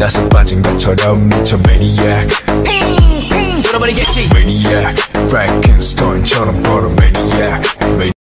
나서 빠진 것처럼 미쳐 maniac. 핑 핑 돌아버리겠지 maniac. Frankenstein처럼 걸어 maniac.